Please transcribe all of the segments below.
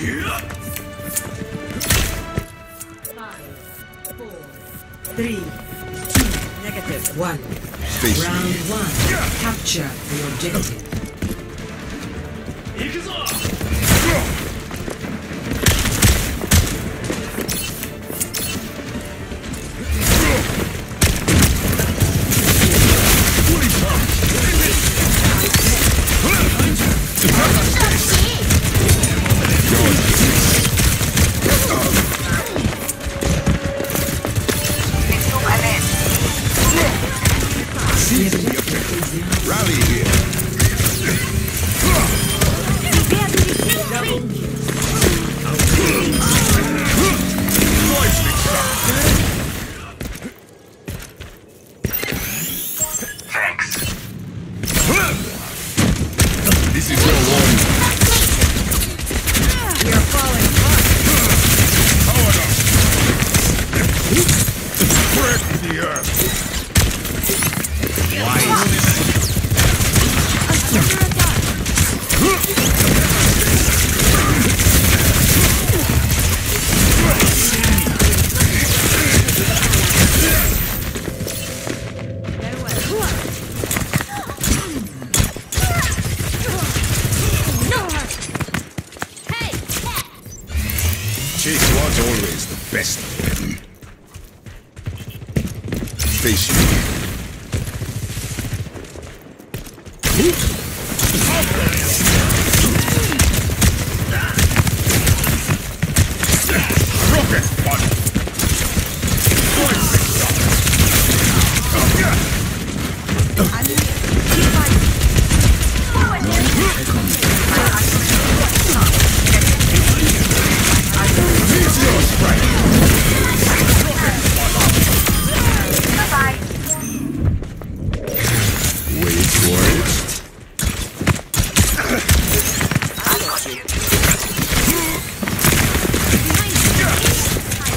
Five, four, three, two, negative, one. Face Round me. one. Capture the objective. Chase was always the best. Face you. Rocket one.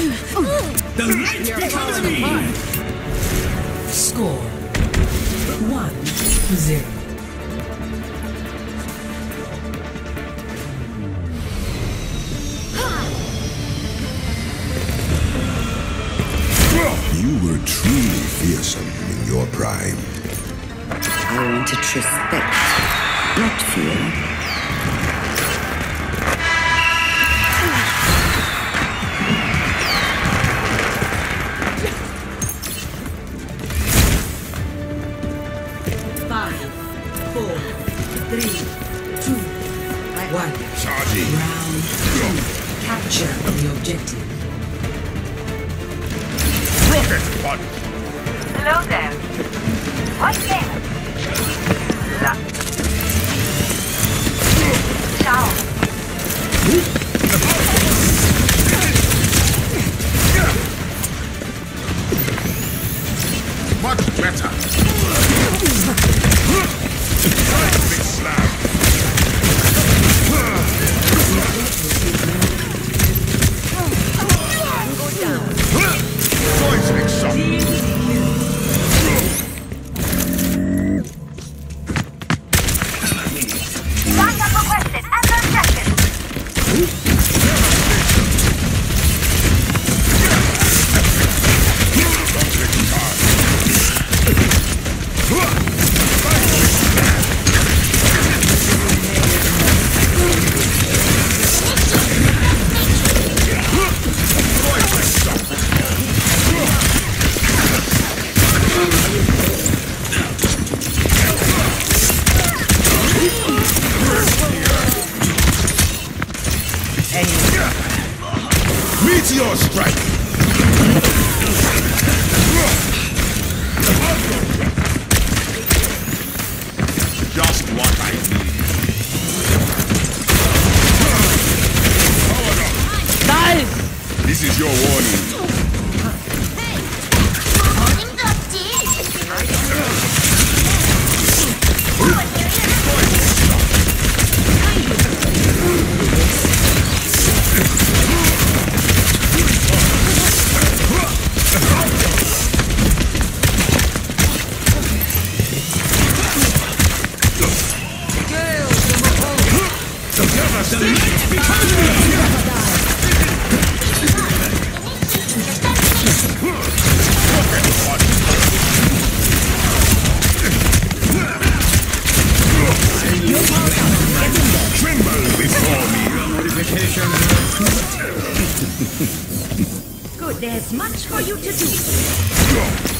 The light becomes me! Score. One, zero. You were truly fearsome in your prime. I wanted respect, not fear. One. Hello there. What game? La. Ciao. Much better. Your warning. There's much for you to do.